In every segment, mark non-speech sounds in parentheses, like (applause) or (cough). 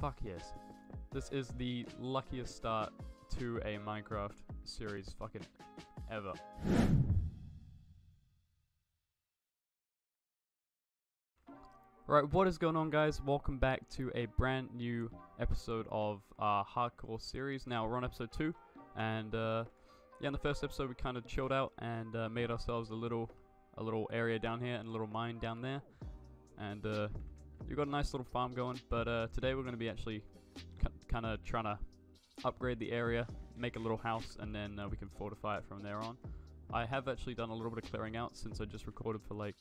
Fuck yes. This is the luckiest start to a Minecraft series fucking ever. Right, what is going on guys? Welcome back to a brand new episode of our hardcore series. Now we're on episode 2 and uh, yeah, in the first episode we kind of chilled out and uh, made ourselves a little a little area down here and a little mine down there. And uh, we've got a nice little farm going, but uh, today we're going to be actually kind of trying to upgrade the area, make a little house, and then uh, we can fortify it from there on. I have actually done a little bit of clearing out since I just recorded for like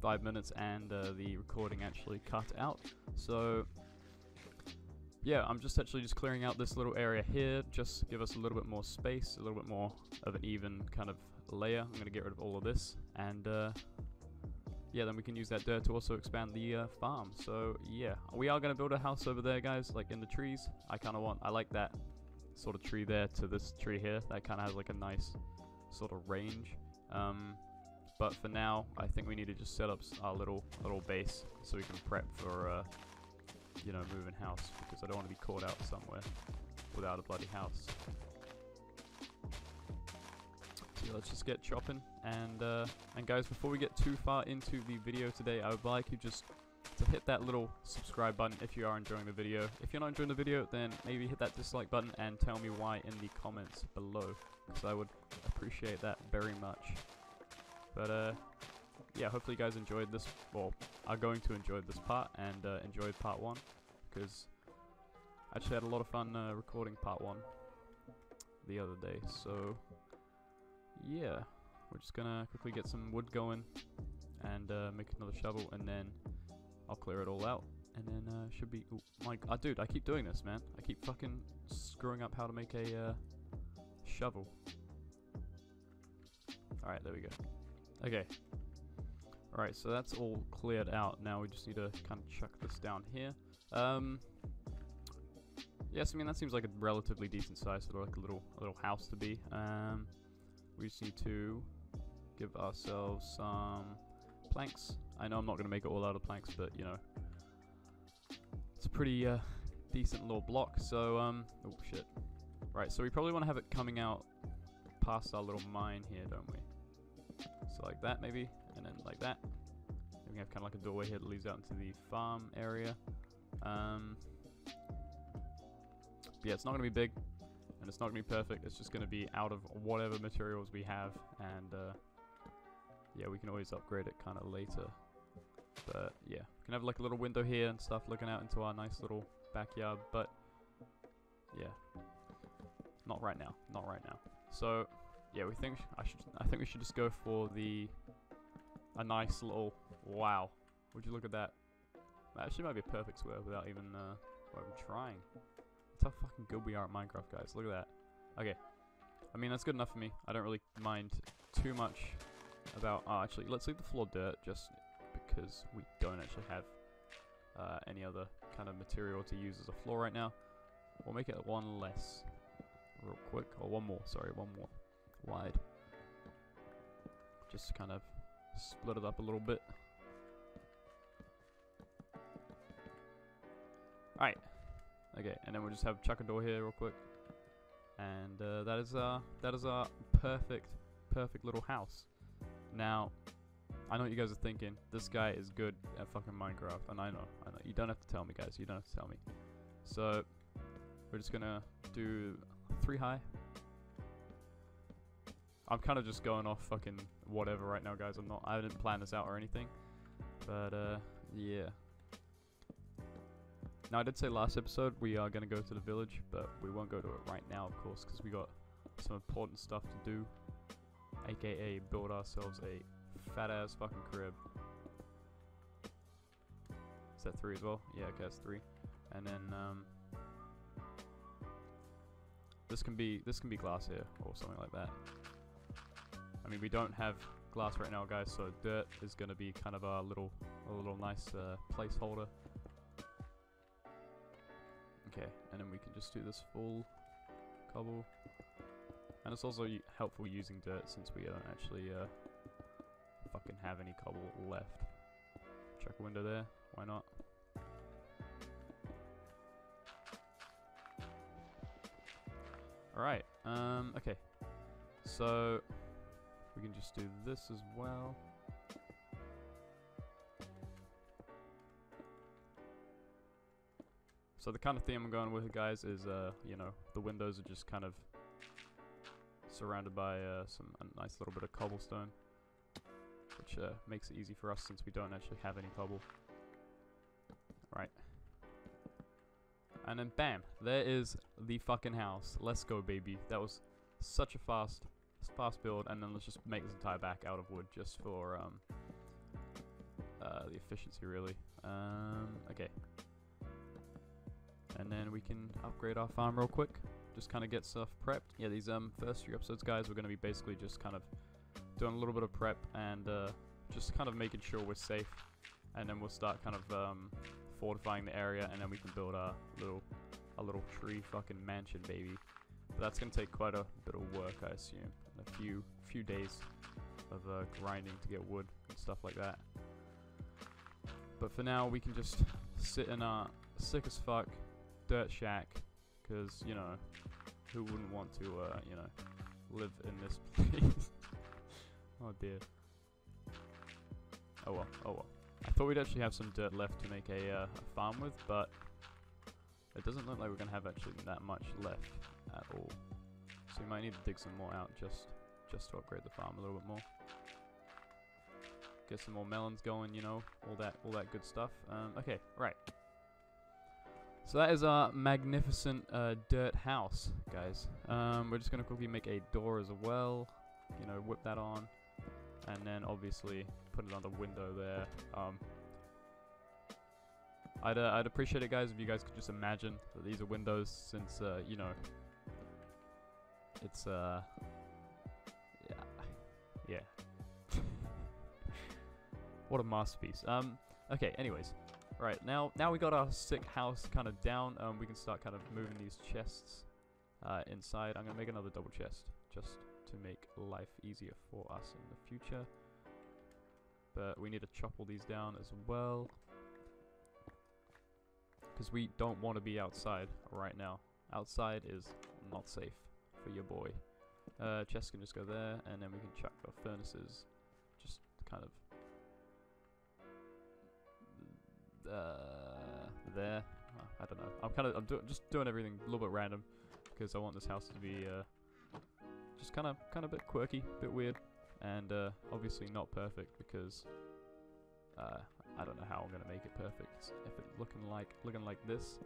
five minutes and uh, the recording actually cut out. So yeah, I'm just actually just clearing out this little area here, just give us a little bit more space, a little bit more of an even kind of layer. I'm going to get rid of all of this and uh, yeah, then we can use that dirt to also expand the uh, farm. So yeah, we are going to build a house over there, guys, like in the trees. I kind of want, I like that sort of tree there to this tree here. That kind of has like a nice sort of range. Um, but for now, I think we need to just set up our little little base so we can prep for, uh, you know, moving house because I don't want to be caught out somewhere without a bloody house. So let's just get chopping. And uh, and guys, before we get too far into the video today, I would like you just to hit that little subscribe button if you are enjoying the video. If you're not enjoying the video, then maybe hit that dislike button and tell me why in the comments below, because I would appreciate that very much. But uh, yeah, hopefully you guys enjoyed this, well, are going to enjoy this part and uh, part one, because I actually had a lot of fun uh, recording part one the other day, so yeah, we're just gonna quickly get some wood going and uh, make another shovel, and then I'll clear it all out, and then uh, should be. Ooh, my, uh, dude, I keep doing this, man. I keep fucking screwing up how to make a uh, shovel. All right, there we go. Okay. All right, so that's all cleared out. Now we just need to kind of chuck this down here. Um, yes, I mean that seems like a relatively decent size for like a little a little house to be. Um, we just need to give ourselves some planks. I know I'm not going to make it all out of planks, but you know, it's a pretty uh, decent little block. So, um, oh shit. Right, so we probably want to have it coming out past our little mine here, don't we? So like that maybe, and then like that. We have kind of like a doorway here that leads out into the farm area. Um, yeah, it's not going to be big and it's not going to be perfect, it's just going to be out of whatever materials we have, and uh, yeah, we can always upgrade it kind of later. But yeah, we can have like a little window here and stuff looking out into our nice little backyard, but yeah, not right now, not right now. So yeah, we think I should, I think we should just go for the, a nice little, wow, would you look at that? That actually might be a perfect square without even, uh, without even trying. That's how fucking good we are at Minecraft, guys. Look at that. Okay. I mean, that's good enough for me. I don't really mind too much about... Oh, actually, let's leave the floor dirt just because we don't actually have uh, any other kind of material to use as a floor right now. We'll make it one less real quick. Or one more, sorry, one more wide. Just to kind of split it up a little bit. Alright, Okay, and then we'll just have chuck a door here real quick. And uh, that is our that is our perfect perfect little house. Now, I know what you guys are thinking. This guy is good at fucking Minecraft, and I know, I know. You don't have to tell me, guys. You don't have to tell me. So, we're just gonna do three high. I'm kind of just going off fucking whatever right now, guys. I'm not. I didn't plan this out or anything. But uh, yeah. Now, I did say last episode we are going to go to the village, but we won't go to it right now, of course, because we got some important stuff to do. AKA build ourselves a fat-ass fucking crib. Is that three as well? Yeah, okay, that's three. And then, um... This can be, this can be glass here, or something like that. I mean, we don't have glass right now, guys, so dirt is going to be kind of a little, a little nice uh, placeholder Okay, and then we can just do this full cobble. And it's also helpful using dirt since we don't actually uh, fucking have any cobble left. Check a window there, why not? Alright, um, okay. So, we can just do this as well. So the kind of theme I'm going with, guys, is, uh, you know, the windows are just kind of surrounded by uh, some a nice little bit of cobblestone, which uh, makes it easy for us since we don't actually have any cobble. Right. And then bam, there is the fucking house. Let's go, baby. That was such a fast, fast build, and then let's just make this entire back out of wood just for um, uh, the efficiency, really. Um, okay. And then we can upgrade our farm real quick. Just kind of get stuff prepped. Yeah, these um first few episodes, guys, we're going to be basically just kind of doing a little bit of prep and uh, just kind of making sure we're safe. And then we'll start kind of um, fortifying the area, and then we can build a little a little tree fucking mansion, baby. But that's gonna take quite a bit of work, I assume, a few few days of uh, grinding to get wood and stuff like that. But for now, we can just sit in our sick as fuck dirt shack, because you know, who wouldn't want to, uh, you know, live in this (laughs) place? oh dear. Oh well. Oh well. I thought we'd actually have some dirt left to make a, uh, a farm with, but it doesn't look like we're going to have actually that much left at all. So we might need to dig some more out just just to upgrade the farm a little bit more. Get some more melons going, you know, all that all that good stuff. Um, okay, right. So that is our magnificent uh, dirt house, guys. Um, we're just going to quickly make a door as well. You know, whip that on. And then obviously put another window there. Um, I'd, uh, I'd appreciate it, guys, if you guys could just imagine that these are windows since, uh, you know, it's, uh, yeah, yeah. (laughs) what a masterpiece. Um, okay, anyways. Right, now, now we got our sick house kind of down, um, we can start kind of moving these chests, uh, inside. I'm gonna make another double chest, just to make life easier for us in the future. But we need to chop all these down as well. Because we don't want to be outside right now. Outside is not safe for your boy. Uh, chests can just go there, and then we can chuck our furnaces just kind of uh, there. I don't know. I'm kind of I'm do just doing everything a little bit random because I want this house to be uh, just kind of kind of a bit quirky, a bit weird, and uh, obviously not perfect because uh, I don't know how I'm gonna make it perfect. If it's looking like looking like this,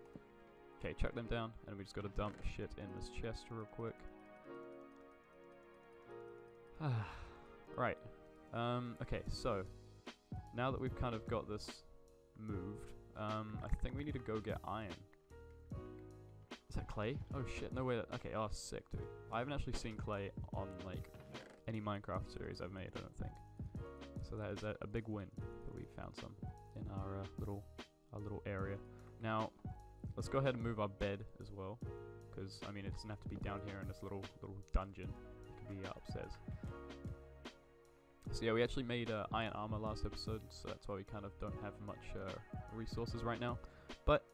okay, chuck them down, and we just gotta dump shit in this chest real quick. (sighs) right. Um, okay, so now that we've kind of got this moved, um, I think we need to go get iron. Is that clay? Oh shit, no way. Okay, oh sick, dude. I haven't actually seen clay on like any Minecraft series I've made, I don't think. So that is a, a big win that we found some in our uh, little our little area. Now, let's go ahead and move our bed as well, because I mean it doesn't have to be down here in this little little dungeon. It can be upstairs. So yeah, we actually made uh, iron armor last episode, so that's why we kind of don't have much uh, resources right now. But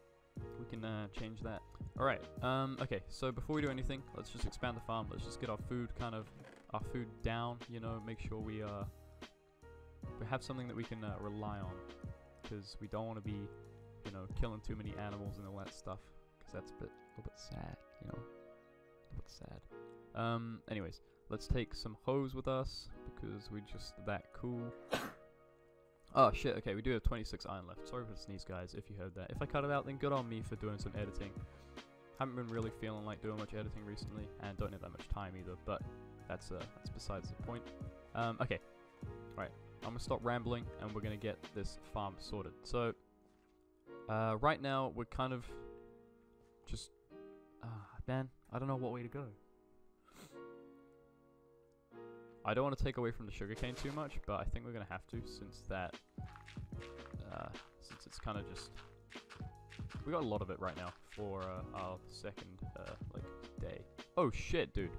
we can uh, change that. Alright, um, okay, so before we do anything, let's just expand the farm. Let's just get our food kind of, our food down, you know, make sure we, uh, we have something that we can uh, rely on. Because we don't want to be, you know, killing too many animals and all that stuff. Because that's a bit, a little bit sad, you know. A little bit sad. Um, anyways, let's take some hoes with us, because we're just that cool. (coughs) Oh shit, okay, we do have 26 iron left. Sorry for the sneeze, guys, if you heard that. If I cut it out, then good on me for doing some editing. Haven't been really feeling like doing much editing recently, and don't have that much time either, but that's uh, that's besides the point. Um, okay, right, I'm gonna stop rambling, and we're gonna get this farm sorted. So, uh, right now, we're kind of just, uh, man, I don't know what way to go. I don't want to take away from the sugarcane too much, but I think we're going to have to since that, uh, since it's kind of just, we got a lot of it right now for uh, our second, uh, like, day. Oh shit, dude.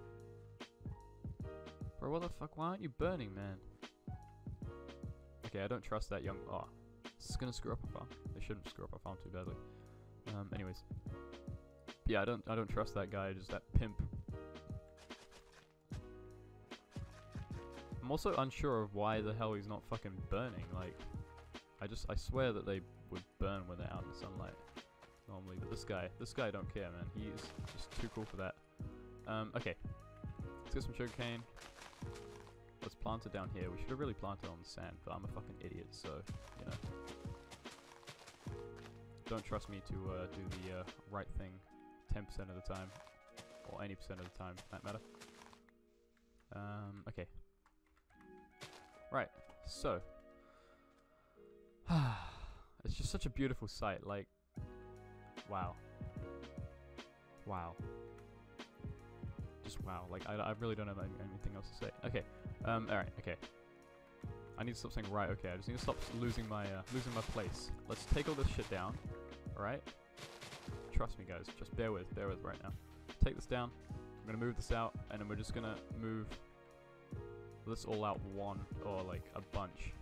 Bro, what the fuck, why aren't you burning, man? Okay, I don't trust that young, oh, this is going to screw up our farm. They shouldn't screw up our farm too badly. Um, anyways. Yeah, I don't, I don't trust that guy, just that pimp I'm also unsure of why the hell he's not fucking burning. Like, I just, I swear that they would burn when they're out in the sunlight normally. But this guy, this guy don't care, man. He is just too cool for that. Um, okay. Let's get some sugarcane. Let's plant it down here. We should have really planted on the sand, but I'm a fucking idiot, so, you know. Don't trust me to uh, do the uh, right thing 10% of the time. Or any percent of the time, for that matter. Um, okay. Right, so. (sighs) it's just such a beautiful sight, like, wow. Wow. Just wow, like, I, I really don't have anything else to say. Okay, um, alright, okay. I need to stop saying right, okay, I just need to stop losing my, uh, losing my place. Let's take all this shit down, alright? Trust me guys, just bear with, bear with right now. Take this down, I'm gonna move this out, and then we're just gonna move this all out one, or like a bunch.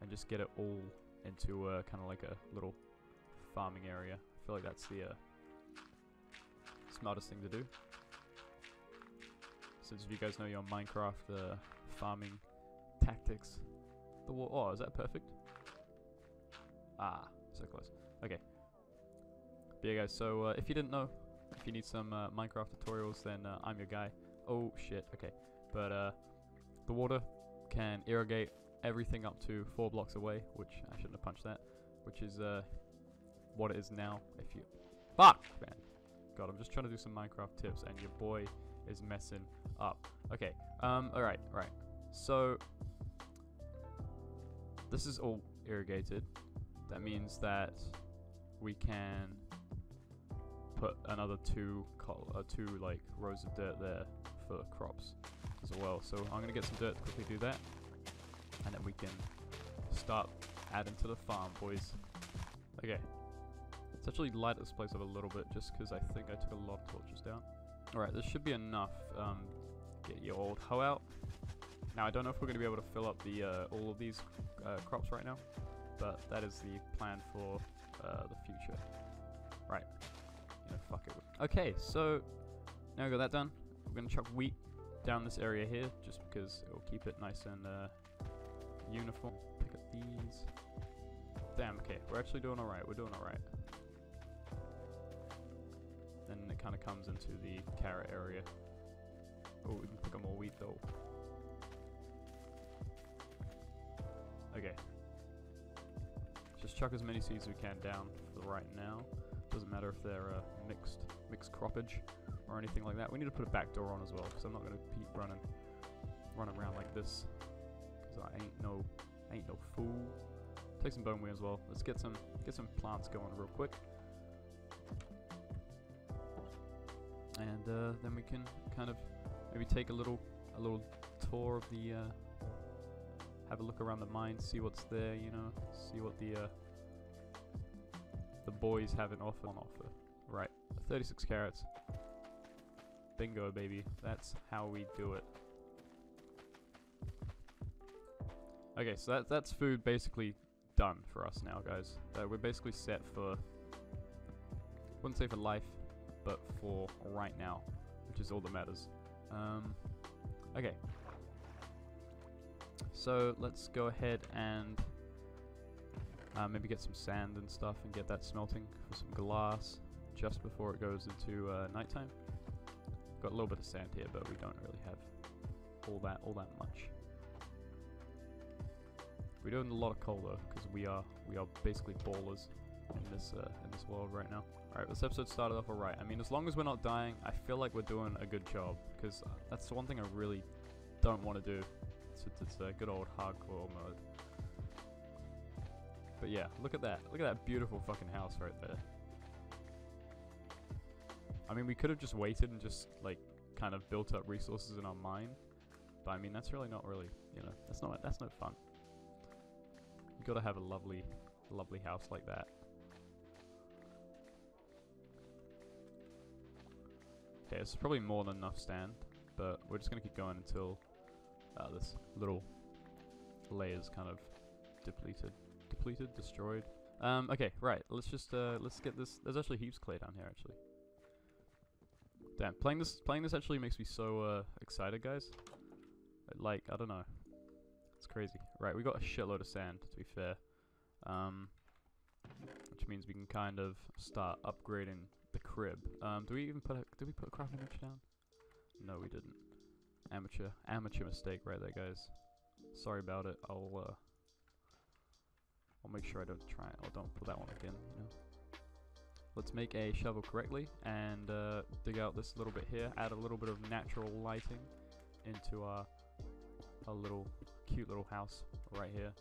And just get it all into uh, kind of like a little farming area. I feel like that's the uh, smartest thing to do. Since if you guys know your Minecraft uh, farming tactics. The wall. Oh, is that perfect? Ah, so close. Okay. But yeah, guys. So uh, if you didn't know, if you need some uh, Minecraft tutorials, then uh, I'm your guy. Oh shit. Okay. But uh, the water can irrigate everything up to four blocks away, which I shouldn't have punched that. Which is uh, what it is now. If you fuck, man. God, I'm just trying to do some Minecraft tips, and your boy is messing up. Okay. Um. All right. Right. So this is all irrigated. That means that we can put another two uh, two like rows of dirt there for crops as well. So I'm gonna get some dirt to quickly do that, and then we can start adding to the farm, boys. Okay. Let's actually light this place up a little bit, just because I think I took a lot of torches down. Alright, this should be enough. Um, get your old hoe out. Now, I don't know if we're going to be able to fill up the uh, all of these uh, crops right now, but that is the plan for uh, the future. Right. Fuck it. Okay, so now we got that done. We're going to chuck wheat down this area here, just because it will keep it nice and uh, uniform. Pick up these. Damn, okay, we're actually doing alright. We're doing alright. Then it kind of comes into the carrot area. Oh, we can pick up more wheat though. Okay. Just chuck as many seeds as we can down for right now. Doesn't matter if they're uh, mixed mixed croppage or anything like that. We need to put a back door on as well because I'm not going to keep running running around like this because I ain't no ain't no fool. Take some bone meal as well. Let's get some get some plants going real quick. And uh, then we can kind of maybe take a little a little tour of the uh, have a look around the mine, see what's there, you know, see what the uh, the boys have an offer on offer. Right, 36 carrots. Bingo, baby. That's how we do it. Okay, so that that's food basically done for us now, guys. Uh, we're basically set for, wouldn't say for life, but for right now, which is all that matters. Um, okay, so let's go ahead and uh, maybe get some sand and stuff and get that smelting for some glass just before it goes into uh, nighttime. Got a little bit of sand here, but we don't really have all that all that much. We're doing a lot of coal though, because we are we are basically ballers in this uh, in this world right now. All right, this episode started off alright. I mean, as long as we're not dying, I feel like we're doing a good job, because that's the one thing I really don't want to do it's a good old hardcore mode. But yeah, look at that. Look at that beautiful fucking house right there. I mean, we could have just waited and just, like, kind of built up resources in our mine. But I mean, that's really not really, you know, that's not, that's no fun. You gotta have a lovely, lovely house like that. Okay, it's probably more than enough stand, but we're just gonna keep going until uh, this little layer is kind of depleted, depleted, destroyed. Um, okay, right. Let's just uh, let's get this. There's actually heaps clay down here, actually. Damn, playing this playing this actually makes me so uh, excited, guys. Like, I don't know. It's crazy. Right, we got a shitload of sand, to be fair. Um, which means we can kind of start upgrading the crib. Um, do we even put a, did we put a crafting bench down? No, we didn't. Amateur, amateur mistake right there, guys. Sorry about it. I'll, uh, I'll make sure I don't try or don't pull that one again, you know. Let's make a shovel correctly and uh, dig out this little bit here. Add a little bit of natural lighting into our, little cute little house right here.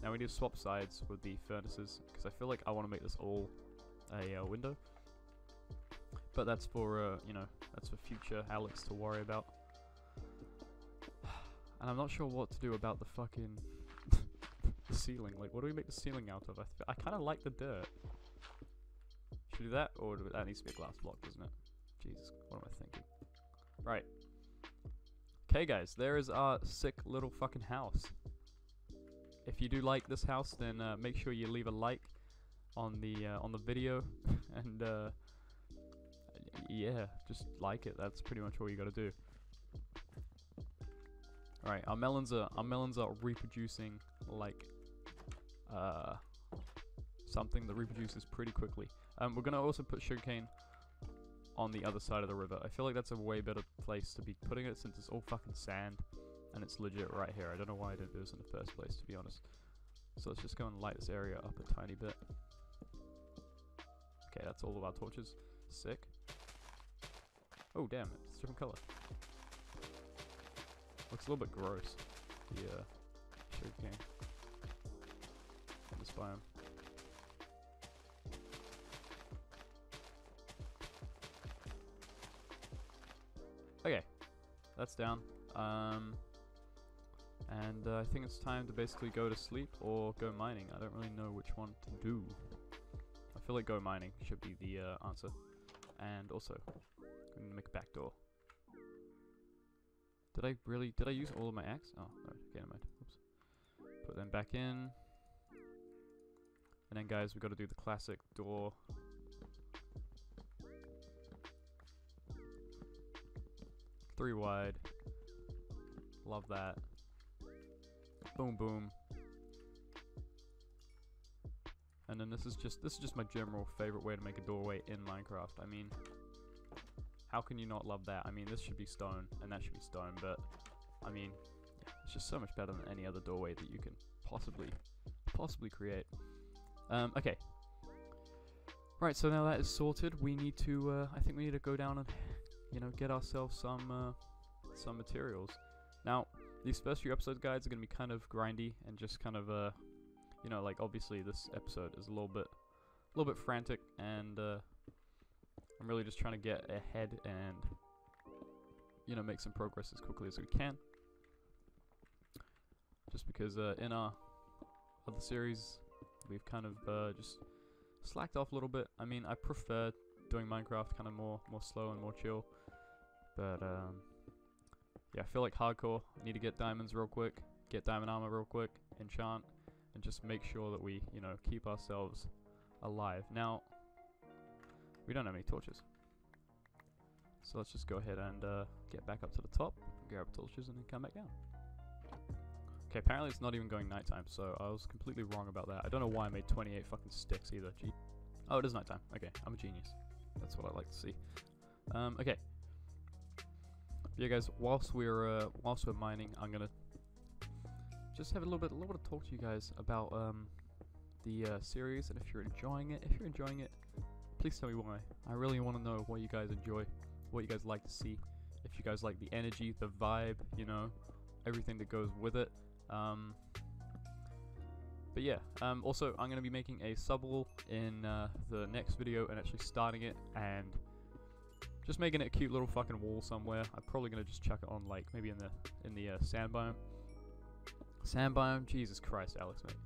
Now we need to swap sides with the furnaces because I feel like I want to make this all a uh, window. But that's for, uh, you know, that's for future Alex to worry about. (sighs) And I'm not sure what to do about the fucking the (laughs) ceiling. Like, what do we make the ceiling out of? I, I kind of like the dirt. Do that? Or do that needs to be a glass block, doesn't it? Jesus, what am I thinking? Right. Okay, guys, there is our sick little fucking house. If you do like this house, then uh, make sure you leave a like on the uh, on the video, (laughs) and uh, yeah, just like it. That's pretty much all you got to do. All right, our melons are our melons are reproducing like uh, something that reproduces pretty quickly. Um, we're gonna also put sugarcane on the other side of the river. I feel like that's a way better place to be putting it since it's all fucking sand and it's legit right here. I don't know why I didn't do this in the first place, to be honest. So let's just go and light this area up a tiny bit. Okay, that's all of our torches. Sick. Oh, damn, it's a different color. Looks a little bit gross. The uh, sugarcane. This biome. That's down. Um, and uh, I think it's time to basically go to sleep or go mining. I don't really know which one to do. I feel like go mining should be the uh, answer. And also, we need to make a back door. Did I really, did I use all of my axe? Oh, no, okay, never mind. Oops. Put them back in. And then guys, we've got to do the classic door. Three wide. Love that. Boom, boom. And then this is just this is just my general favorite way to make a doorway in Minecraft. I mean, how can you not love that? I mean, this should be stone and that should be stone, but I mean, it's just so much better than any other doorway that you can possibly possibly create. Um, okay. Right, so now that is sorted, we need to. Uh, I think we need to go down and, you know, get ourselves some uh, some materials. Now, these first few episode guides are going to be kind of grindy and just kind of, uh, you know, like obviously this episode is a little bit, a little bit frantic, and uh, I'm really just trying to get ahead and, you know, make some progress as quickly as we can. Just because uh, in our other series, we've kind of uh, just slacked off a little bit. I mean, I prefer doing Minecraft kind of more, more slow and more chill, but um, yeah, I feel like hardcore. Need to get diamonds real quick, get diamond armor real quick, enchant, and just make sure that we, you know, keep ourselves alive. Now, we don't have any torches. So let's just go ahead and uh, get back up to the top, grab torches, and then come back down. Okay, apparently it's not even going nighttime, so I was completely wrong about that. I don't know why I made 28 fucking sticks either. Gee. Oh, it is nighttime. Okay, I'm a genius. That's what I like to see. Um, okay, yeah, guys. Whilst we're uh, whilst we're mining, I'm gonna just have a little bit, a little bit of talk to you guys about um, the uh, series, and if you're enjoying it, if you're enjoying it, please tell me why. I really want to know what you guys enjoy, what you guys like to see. If you guys like the energy, the vibe, you know, everything that goes with it. Um, but yeah, um, also I'm going to be making a sub in uh, the next video and actually starting it and just making it a cute little fucking wall somewhere. I'm probably gonna just chuck it on like maybe in the in the uh, sand biome. Sand biome, Jesus Christ, Alex, mate.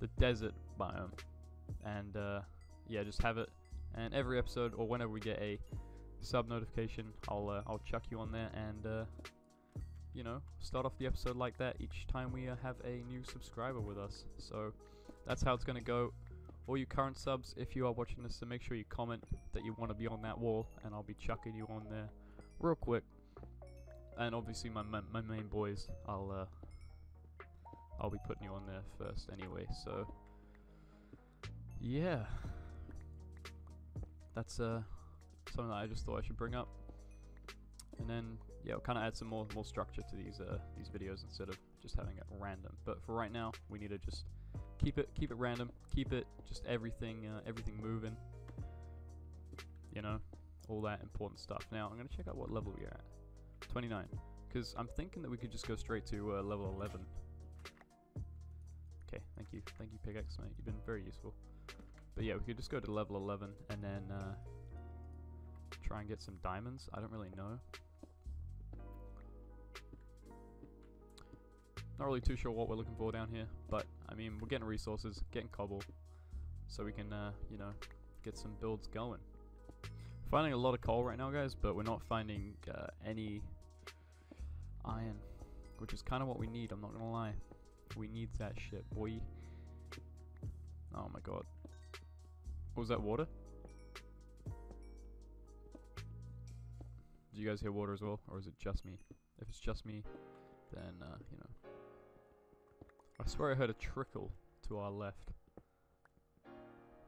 The desert biome, and uh, yeah, just have it. And every episode or whenever we get a sub notification, I'll uh, I'll chuck you on there and uh, you know start off the episode like that each time we uh, have a new subscriber with us. So that's how it's gonna go all you current subs, if you are watching this, so make sure you comment that you want to be on that wall, and I'll be chucking you on there real quick. and obviously my ma my main boys, I'll uh, I'll be putting you on there first anyway. So yeah, that's uh something that I just thought I should bring up, and then yeah, we'll kind of add some more more structure to these uh these videos instead of just having it random. But for right now, we need to just keep it keep it random, keep it just everything uh, everything moving. You know, all that important stuff. Now I'm gonna check out what level we're at. 29. Because I'm thinking that we could just go straight to uh, level 11. Okay, thank you. Thank you, Pickaxe, mate. You've been very useful. But yeah, we could just go to level 11 and then uh, try and get some diamonds. I don't really know. Not really too sure what we're looking for down here, but I mean, we're getting resources, getting cobble, so we can, uh, you know, get some builds going. Finding a lot of coal right now, guys, but we're not finding uh, any iron, which is kind of what we need, I'm not gonna lie. We need that shit, boy. Oh my god. Was that water? Do you guys hear water as well, or is it just me? If it's just me, then, uh, you know. I swear I heard a trickle to our left.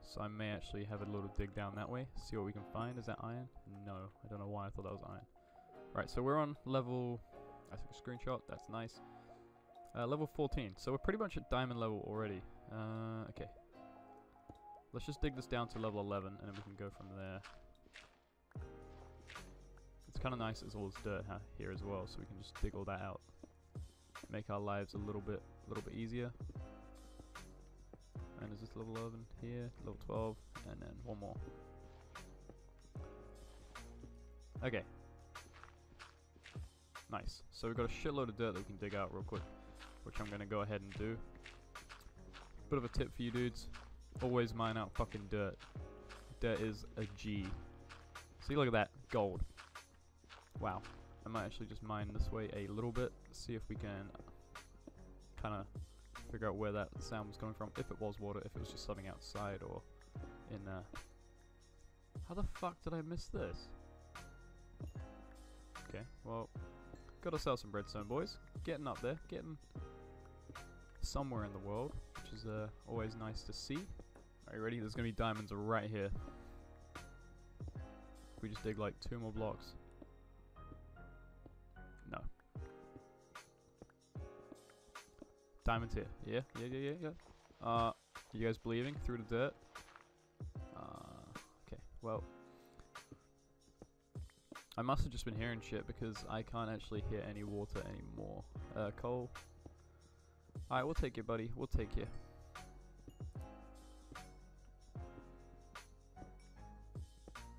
So I may actually have a little dig down that way, see what we can find. Is that iron? No, I don't know why I thought that was iron. Right, so we're on level I took a screenshot. That's nice. Uh, level 14. So we're pretty much at diamond level already. Uh, okay. Let's just dig this down to level 11 and then we can go from there. It's kind of nice there's all this dirt here as well so we can just dig all that out. Make our lives a little bit a little bit easier. And is this level 11 here? Level 12 and then one more. Okay, Nice. So we've got a shitload of dirt that we can dig out real quick, which I'm going to go ahead and do. Bit of a tip for you dudes. Always mine out fucking dirt. Dirt is a G. See, look at that. Gold. Wow. I might actually just mine this way a little bit. See if we can kind of figure out where that sound was coming from. If it was water, if it was just something outside or in uh How the fuck did I miss this? Okay, well, Got ourselves some redstone, boys. Getting up there, getting somewhere in the world, which is uh, always nice to see. Are you ready? There's going to be diamonds right here. We just dig like two more blocks. Diamonds here. Yeah, yeah, yeah, yeah, yeah. Uh, you guys believing through the dirt? Uh, okay, well, I must have just been hearing shit because I can't actually hear any water anymore. Uh, coal. Alright, we'll take you, buddy. We'll take you.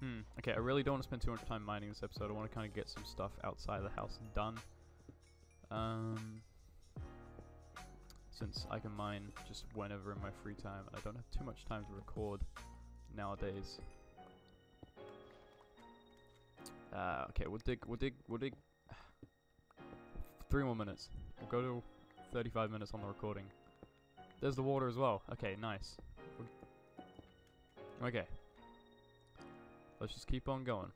Hmm. Okay, I really don't want to spend too much time mining this episode. I want to kind of get some stuff outside the house done. Um, since I can mine just whenever in my free time, and I don't have too much time to record nowadays. Uh, okay, we'll dig, we'll dig, we'll dig. (sighs) Three more minutes. We'll go to 35 minutes on the recording. There's the water as well. Okay, nice. Okay. Let's just keep on going.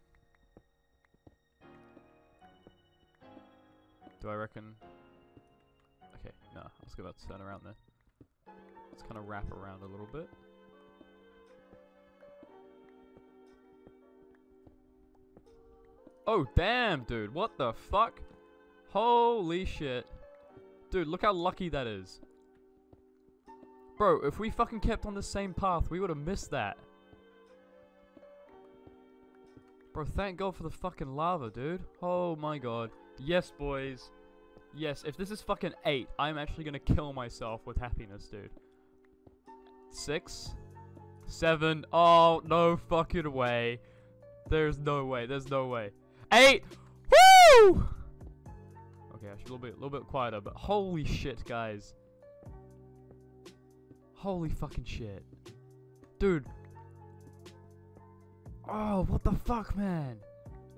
Do I reckon... No, I was about to turn around there. Let's kind of wrap around a little bit. Oh, damn, dude. What the fuck? Holy shit. Dude, look how lucky that is. Bro, if we fucking kept on the same path, we would have missed that. Bro, thank God for the fucking lava, dude. Oh my god. Yes, boys. Yes, if this is fucking 8, I'm actually gonna kill myself with happiness, dude. 6? 7? Oh, no fucking way. There's no way. There's no way. Eight. Woo! Okay, should a little bit, a little bit quieter, but holy shit, guys. Holy fucking shit. Dude. Oh, what the fuck, man?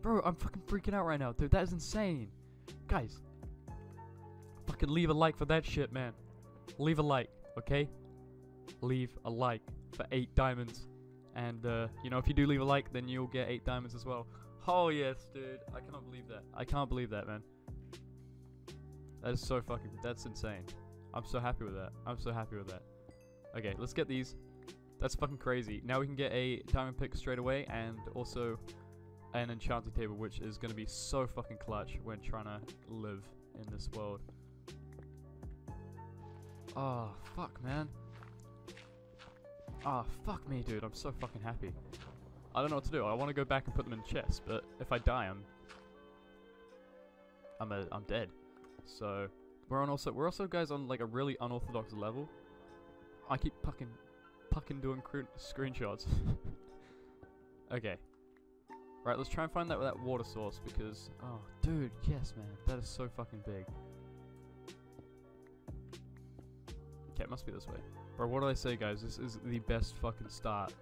Bro, I'm fucking freaking out right now. Dude, that is insane. Guys. Fucking leave a like for that shit, man. Leave a like, okay? Leave a like for 8 diamonds. And, uh, you know, if you do leave a like, then you'll get 8 diamonds as well. Oh yes, dude. I cannot believe that. I can't believe that, man. That is so fucking. That's insane. I'm so happy with that. I'm so happy with that. Okay, let's get these. That's fucking crazy. Now we can get a diamond pick straight away and also an enchanting table, which is going to be so fucking clutch when trying to live in this world. Oh, fuck, man. Oh, fuck me, dude. I'm so fucking happy. I don't know what to do. I want to go back and put them in chests, but if I die, I'm... I'm a, I'm dead. So, we're on also, we're also, guys, on, like, a really unorthodox level. I keep fucking, fucking doing screenshots. (laughs) okay. Right, let's try and find that, that water source, because... Oh, dude, yes, man. That is so fucking big. Okay, it must be this way. Bro, what did I say, guys? This is the best fucking start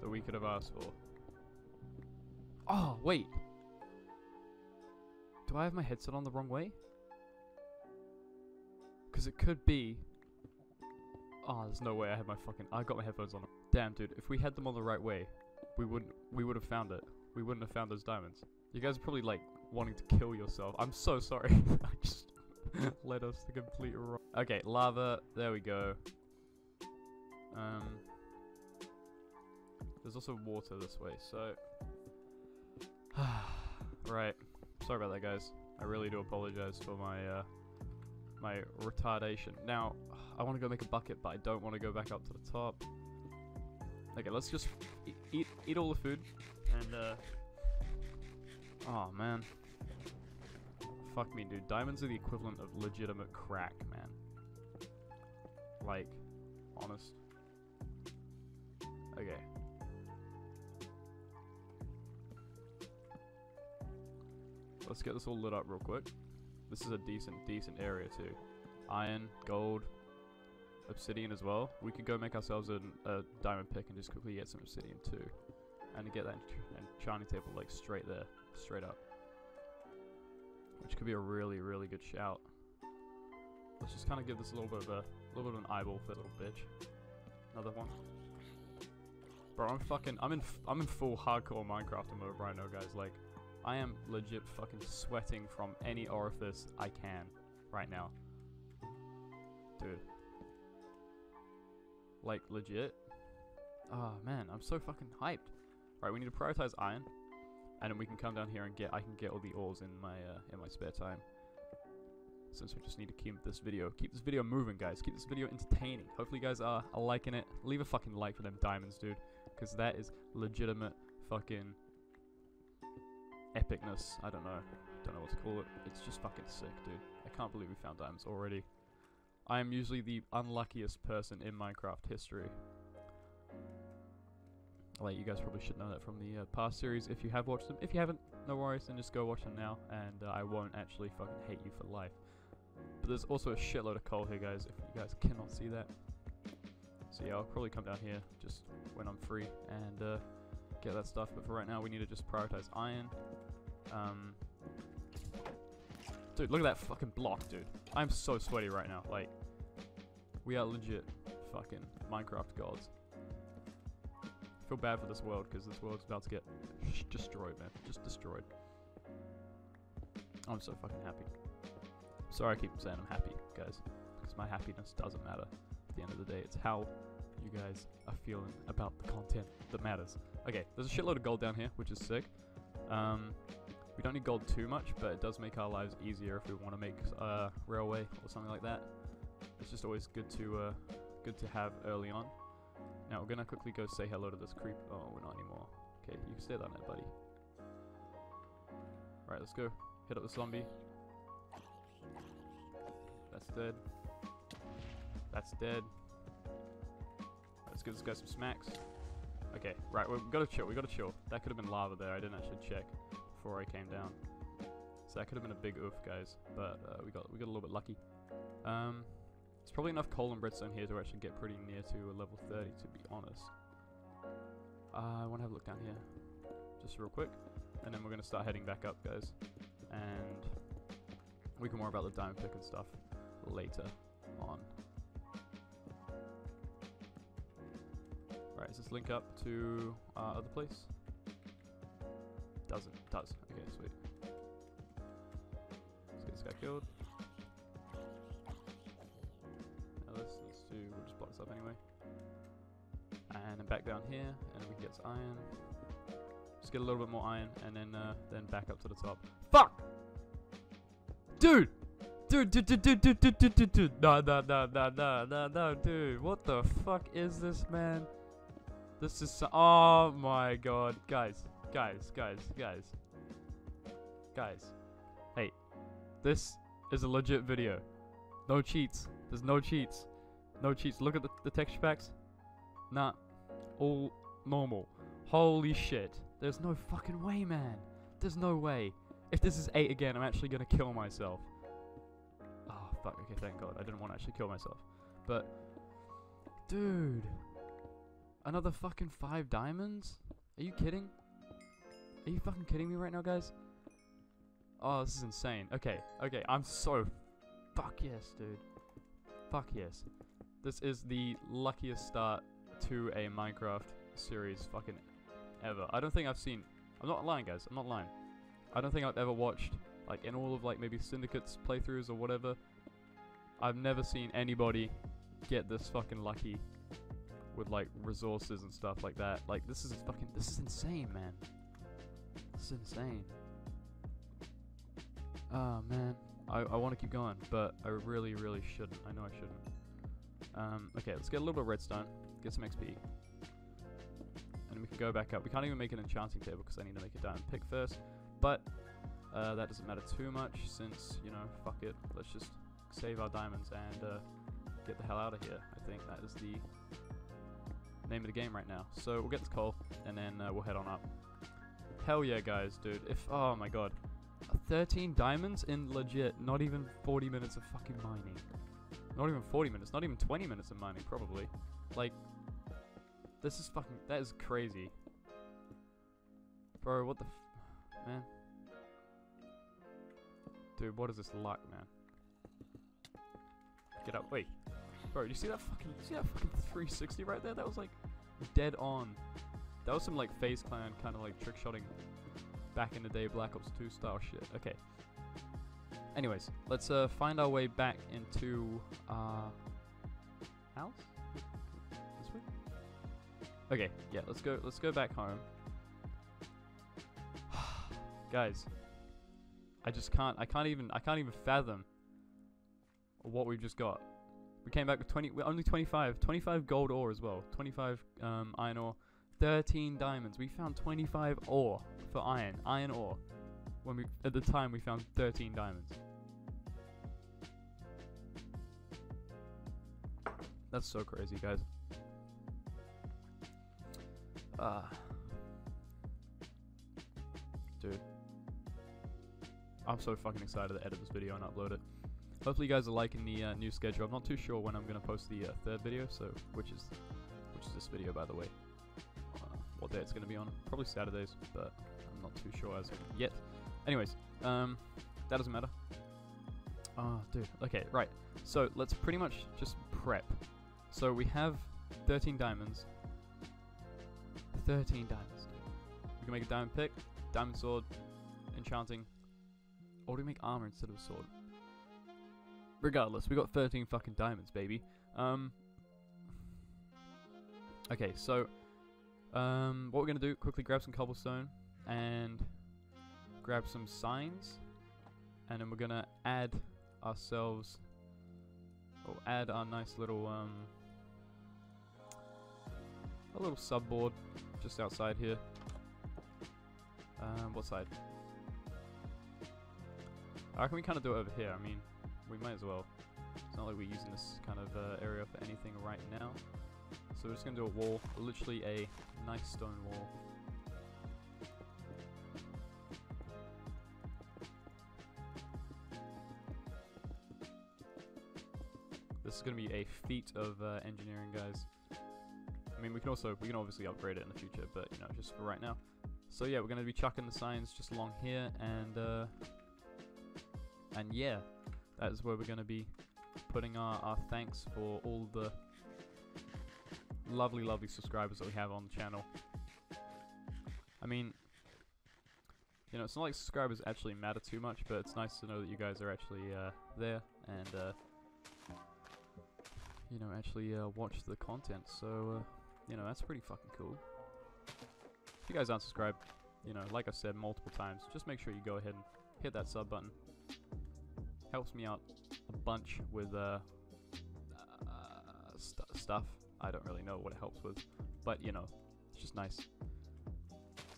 that we could have asked for. Oh, wait. Do I have my headset on the wrong way? Because it could be... Oh, there's no way I have my fucking... I got my headphones on. Damn, dude. If we had them on the right way, we wouldn't... We would have found it. We wouldn't have found those diamonds. You guys are probably, like, wanting to kill yourself. I'm so sorry. (laughs) I just (laughs) led us complete wrong. Okay, lava. There we go. Um... There's also water this way, so... (sighs) right. Sorry about that, guys. I really do apologize for my, uh, my retardation. Now, I want to go make a bucket, but I don't want to go back up to the top. Okay, let's just eat, eat, eat all the food, and, uh... Oh, man. Fuck me, dude. Diamonds are the equivalent of legitimate crack, man. Like, honest. Okay. Let's get this all lit up real quick. This is a decent, decent area too. Iron, gold, obsidian as well. We could go make ourselves a, a diamond pick and just quickly get some obsidian too. And get that enchanting table like straight there, straight up. Which could be a really, really good shout. Let's just kind of give this a little bit of a little bit of an eyeball for little bitch. Another one. Bro, I'm fucking, I'm in, I'm in full hardcore Minecraft mode right now, guys. Like, I am legit fucking sweating from any orifice I can right now. Dude. Like, legit. Oh, man, I'm so fucking hyped. Right, we need to prioritize iron. And then we can come down here and get, I can get all the ores in my, uh, in my spare time. Since we just need to keep this video, keep this video moving, guys. Keep this video entertaining. Hopefully you guys are, are liking it. Leave a fucking like for them diamonds, dude. Because that is legitimate fucking epicness. I don't know. Don't know what to call it. It's just fucking sick, dude. I can't believe we found diamonds already. I am usually the unluckiest person in Minecraft history. Like, you guys probably should know that from the uh, past series if you have watched them. If you haven't, no worries, then just go watch them now, and uh, I won't actually fucking hate you for life. But there's also a shitload of coal here, guys, if you guys cannot see that. So yeah, I'll probably come down here just when I'm free and uh, get that stuff. But for right now, we need to just prioritize iron, um, dude, look at that fucking block, dude. I'm so sweaty right now. Like, we are legit fucking Minecraft gods. Feel bad for this world because this world's about to get (laughs) destroyed, man. Just destroyed. I'm so fucking happy. Sorry I keep saying I'm happy, guys. Because my happiness doesn't matter. At the end of the day, it's how you guys are feeling about the content that matters. Okay, there's a shitload of gold down here, which is sick. Um, we don't need gold too much, but it does make our lives easier if we want to make a uh, railway or something like that. It's just always good to uh, good to have early on. Now we're gonna quickly go say hello to this creep. Oh, we're not anymore. Okay, you stay down there, buddy. Right, let's go. Hit up the zombie. That's dead. That's dead. Let's give this guy some smacks. Okay, right, we gotta chill, we gotta chill. That could have been lava there, I didn't actually check before I came down. So that could have been a big oof, guys. But uh, we got we got a little bit lucky. Um, there's probably enough coal and redstone here to actually get pretty near to a level 30, to be honest. Uh, I want to have a look down here, just real quick, and then we're gonna start heading back up, guys. And we can worry about the diamond pick and stuff later on. Right, does this link up to other place? Doesn't. Does. Okay, sweet. Let's get this guy killed. This up anyway. And then back down here, and we can get iron. Just get a little bit more iron, and then uh, then back up to the top. Fuck! Dude! Dude, dude, dude, dude, dude, dude, dude, dude, dude. Nah, nah, nah, nah, nah, dude. What the fuck is this, man? This is so oh my god, guys, guys, guys, guys, guys. Hey, this is a legit video. No cheats. There's no cheats. No cheats. Look at the, the texture packs. Nah, all normal. Holy shit. There's no fucking way, man. There's no way. If this is 8 again, I'm actually gonna kill myself. Oh, fuck. Okay, thank god. I didn't want to actually kill myself. But, dude. Another fucking 5 diamonds? Are you kidding? Are you fucking kidding me right now, guys? Oh, this is insane. Okay, okay, I'm so... Fuck yes, dude. Fuck yes. This is the luckiest start to a Minecraft series fucking ever. I don't think I've seen... I'm not lying, guys. I'm not lying. I don't think I've ever watched, like, in all of, like, maybe Syndicate's playthroughs or whatever, I've never seen anybody get this fucking lucky with, like, resources and stuff like that. Like, this is fucking... This is insane, man. This is insane. Oh, man. I, I want to keep going, but I really, really shouldn't. I know I shouldn't. Um, okay, let's get a little bit of redstone, get some XP. And we can go back up. We can't even make an enchanting table because I need to make a diamond pick first. But uh, that doesn't matter too much since, you know, fuck it. Let's just save our diamonds and uh, get the hell out of here. I think that is the name of the game right now. So we'll get this coal and then uh, we'll head on up. Hell yeah, guys, dude. If, oh my god. 13 diamonds in legit not even 40 minutes of fucking mining. Not even 40 minutes, not even 20 minutes of mining, probably. Like, this is fucking, that is crazy. Bro, what the man? Dude, what is this luck, man? Get up, wait. Bro, do you see that fucking, you see that fucking 360 right there? That was like, dead on. That was some like FaZe Clan kind of like trick shotting back in the day Black Ops 2 style shit. Okay. Anyways, let's uh, find our way back into our house. This way. Okay, yeah, let's go. Let's go back home. (sighs) Guys, I just can't. I can't even. I can't even fathom what we've just got. We came back with 20. We're only 25. 25 gold ore as well. 25 um, iron ore. 13 diamonds. We found 25 ore for iron, iron ore. When we at the time we found 13 diamonds. That's so crazy, guys. Ah. Uh, dude. I'm so fucking excited to edit this video and upload it. Hopefully you guys are liking the uh, new schedule. I'm not too sure when I'm going to post the uh, third video, so which is which is this video by the way. Uh, what day it's going to be on. Probably Saturdays, but I'm not too sure as of yet. Anyways, um, that doesn't matter. Oh, dude. Okay, right. So let's pretty much just prep. So we have 13 diamonds. 13 diamonds. We can make a diamond pick, diamond sword, enchanting. Or do we make armor instead of a sword? Regardless, we got 13 fucking diamonds, baby. Um. Okay, so um, what we're gonna do? Quickly grab some cobblestone and grab some signs and then we're gonna add ourselves or add our nice little um a little subboard just outside here. Um what side? How can we kind of do it over here I mean we might as well. It's not like we're using this kind of uh, area for anything right now. So we're just gonna do a wall literally a nice stone wall This is going to be a feat of uh, engineering, guys. I mean, we can also, we can obviously upgrade it in the future, but, you know, just for right now. So yeah, we're going to be chucking the signs just along here, and, uh, and yeah, that is where we're going to be putting our, our thanks for all the lovely, lovely subscribers that we have on the channel. I mean, you know, it's not like subscribers actually matter too much, but it's nice to know that you guys are actually uh, there, and uh, you know, actually uh, watch the content. So, uh, you know, that's pretty fucking cool. If you guys aren't subscribed, you know, like I said multiple times, just make sure you go ahead and hit that sub button. Helps me out a bunch with uh, uh st stuff. I don't really know what it helps with, but you know, it's just nice.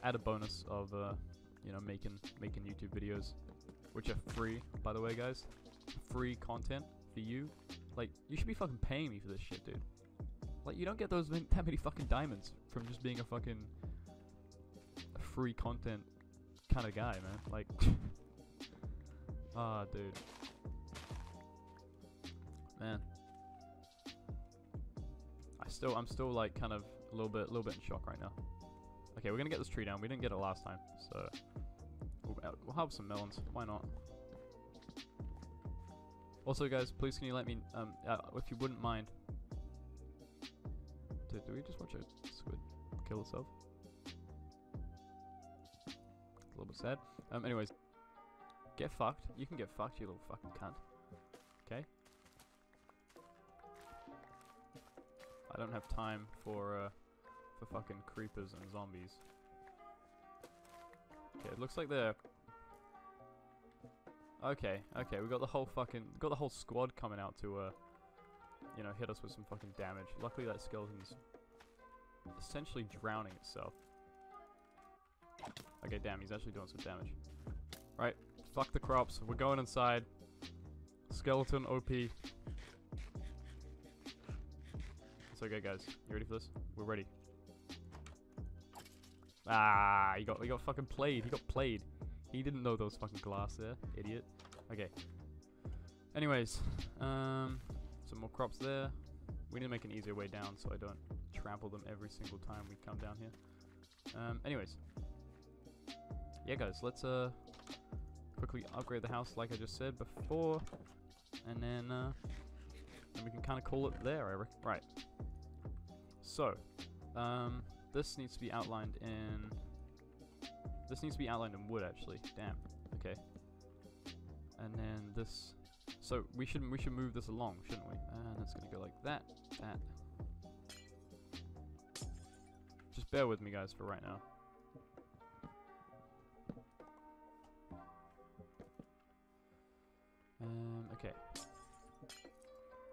Add a bonus of uh, you know, making making YouTube videos, which are free, by the way, guys. Free content for you. Like, you should be fucking paying me for this shit, dude. Like, you don't get those (laughs) that many fucking diamonds from just being a fucking free content kind of guy, man. Like, (laughs) ah, dude. Man. I still, I'm still like kind of a little bit, a little bit in shock right now. Okay, we're gonna get this tree down. We didn't get it last time, so we'll have some melons. Why not? Also, guys, please can you let me, um, uh, if you wouldn't mind. Did, did we just watch a squid kill itself? a little bit sad. Um, anyways, get fucked. You can get fucked, you little fucking cunt. Okay. I don't have time for uh, for fucking creepers and zombies. Okay, it looks like they're... Okay, okay, we got the whole fucking... got the whole squad coming out to, uh... You know, hit us with some fucking damage. Luckily that skeleton's essentially drowning itself. Okay, damn, he's actually doing some damage. Right, fuck the crops. We're going inside. Skeleton OP. It's okay, guys. You ready for this? We're ready. Ah, he got he got fucking played. He got played. He didn't know those fucking glass there, idiot. Okay. Anyways, um, some more crops there. We need to make an easier way down so I don't trample them every single time we come down here. Um, anyways. Yeah, guys, let's uh quickly upgrade the house like I just said before, and then uh, and we can kind of call it there. I reckon. Right. So, um, this needs to be outlined in... This needs to be outlined in wood, actually. Damn. Okay. And then this... So we should we should move this along, shouldn't we? And it's gonna go like that, that. Just bear with me, guys, for right now. Um, okay.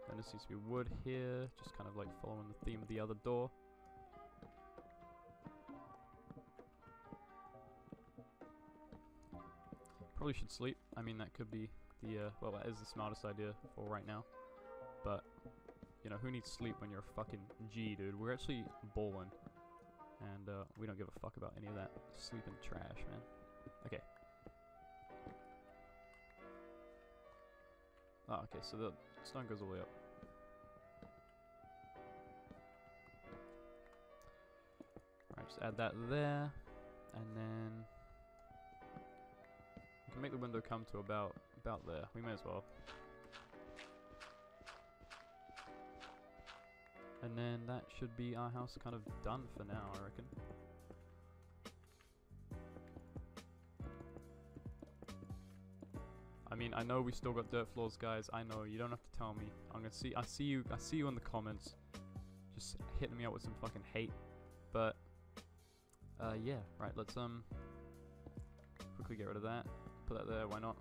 And this needs to be wood here, just kind of like following the theme of the other door. Probably should sleep. I mean, that could be the, uh, well, that is the smartest idea for right now. But, you know, who needs sleep when you're a fucking G, dude? We're actually bowling. And, uh, we don't give a fuck about any of that sleeping trash, man. Okay. Oh, okay, so the stone goes all the way up. Alright, just add that there. And then can make the window come to about about there. We may as well. And then that should be our house kind of done for now, I reckon. I mean, I know we still got dirt floors, guys. I know you don't have to tell me. I'm gonna see. I see you. I see you in the comments, just hitting me up with some fucking hate. But uh, yeah, right. Let's um quickly get rid of that. Put that there, why not?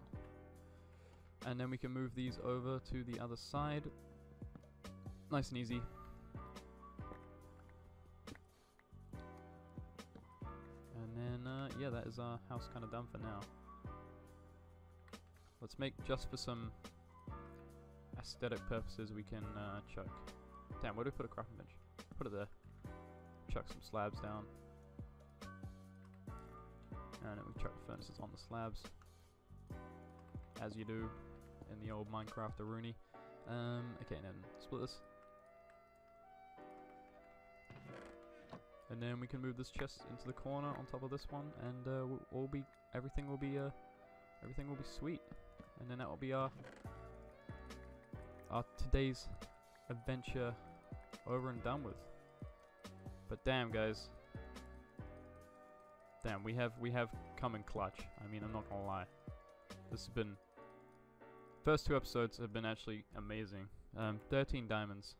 And then we can move these over to the other side. Nice and easy. And then, uh, yeah, that is our house kind of done for now. Let's make, just for some aesthetic purposes, we can uh, chuck... Damn, where do we put a crafting bench? Put it there. Chuck some slabs down. And then we chuck the furnaces on the slabs as you do in the old Minecraft Rooney. Um, okay, and then split this. And then we can move this chest into the corner on top of this one, and uh, we'll be everything will be uh, everything will be sweet. And then that will be our our today's adventure over and done with. But damn, guys, damn, we have we have come in clutch. I mean, I'm not gonna lie. This has been First two episodes have been actually amazing. Um, 13 diamonds.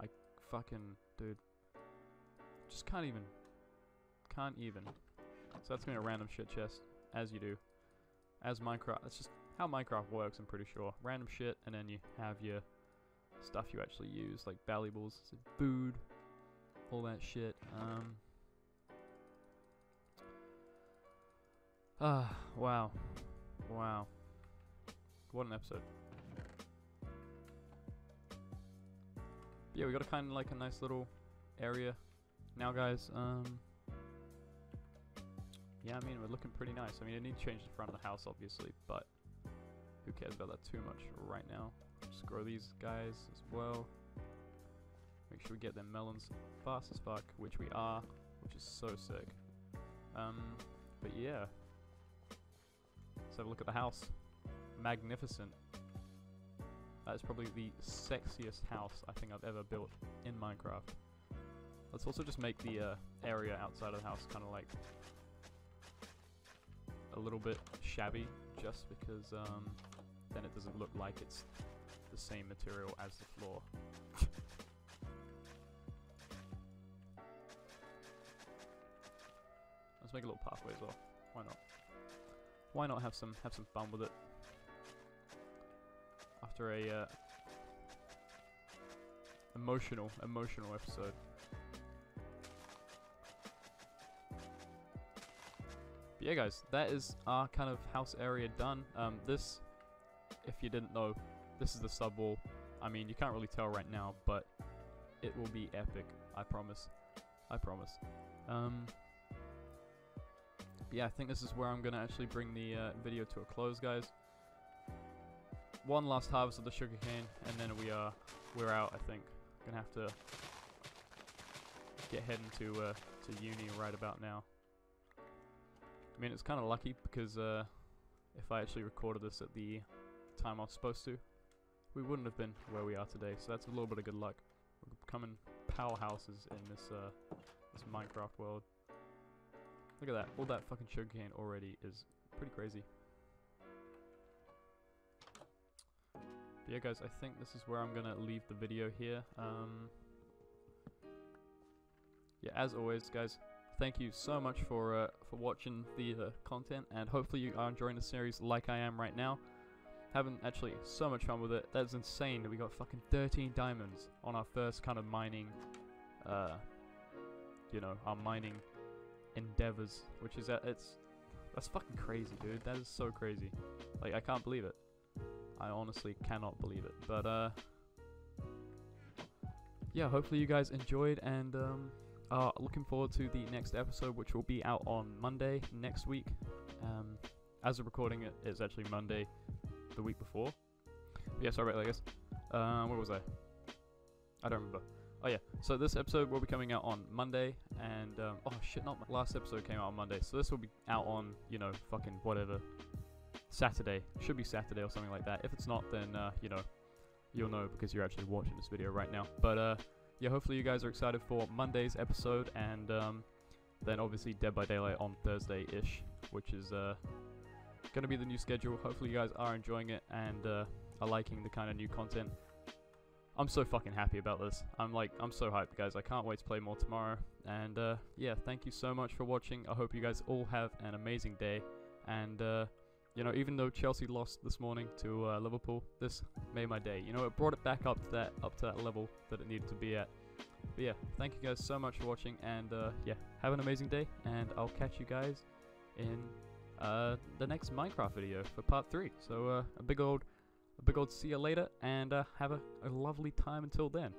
I fucking dude. Just can't even. Can't even. So that's gonna be a random shit chest, as you do. As Minecraft, that's just how Minecraft works, I'm pretty sure. Random shit, and then you have your stuff you actually use, like valuables, food, all that shit. Um. Ah, wow. Wow. What an episode. Yeah, we got a kind of like a nice little area now, guys. Um, yeah, I mean, we're looking pretty nice. I mean, I need to change the front of the house, obviously, but who cares about that too much right now. Just grow these guys as well. Make sure we get them melons fast as fuck, which we are, which is so sick. Um, but yeah. Let's have a look at the house. Magnificent. That is probably the sexiest house I think I've ever built in Minecraft. Let's also just make the uh, area outside of the house kind of like a little bit shabby, just because um, then it doesn't look like it's the same material as the floor. (laughs) Let's make a little pathway as well. Why not? Why not have some have some fun with it? After a uh, emotional emotional episode. But yeah, guys, that is our kind of house area done. Um, this, if you didn't know, this is the sub wall. I mean, you can't really tell right now, but it will be epic. I promise. I promise. Um, yeah, I think this is where I'm gonna actually bring the uh, video to a close, guys. One last harvest of the sugarcane, and then we are we're out. I think gonna have to get heading to uh, to uni right about now. I mean, it's kind of lucky because uh, if I actually recorded this at the time I was supposed to, we wouldn't have been where we are today. So that's a little bit of good luck. We're becoming powerhouses in this uh, this Minecraft world. Look at that. All that fucking sugarcane already is pretty crazy. But yeah, guys, I think this is where I'm going to leave the video here. Um, yeah, as always, guys, thank you so much for uh, for watching the uh, content, and hopefully you are enjoying the series like I am right now. Having actually so much fun with it. That's insane that we got fucking 13 diamonds on our first kind of mining, uh, you know, our mining endeavors, which is, uh, it's, that's fucking crazy, dude. That is so crazy. Like, I can't believe it. I honestly cannot believe it. But, uh, yeah, hopefully you guys enjoyed, and, um, uh, looking forward to the next episode, which will be out on Monday next week. Um, as of recording it, it's actually Monday the week before. But yeah, sorry about that, guys. Um, where was I? I don't remember. Oh yeah, so this episode will be coming out on Monday, and um, oh shit, not my last episode came out on Monday, so this will be out on you know fucking whatever Saturday. Should be Saturday or something like that. If it's not, then uh, you know you'll know because you're actually watching this video right now. But uh, yeah, hopefully you guys are excited for Monday's episode, and um, then obviously Dead by Daylight on Thursday-ish, which is uh, gonna be the new schedule. Hopefully you guys are enjoying it and uh, are liking the kind of new content. I'm so fucking happy about this. I'm like, I'm so hyped, guys. I can't wait to play more tomorrow. And uh, yeah, thank you so much for watching. I hope you guys all have an amazing day. And uh, you know, even though Chelsea lost this morning to uh, Liverpool, this made my day. You know, it brought it back up to that up to that level that it needed to be at. But yeah, thank you guys so much for watching, and uh, yeah, have an amazing day, and I'll catch you guys in uh, the next Minecraft video for part three. So uh, a big old, a big old see you later, and uh, have a, a lovely time until then.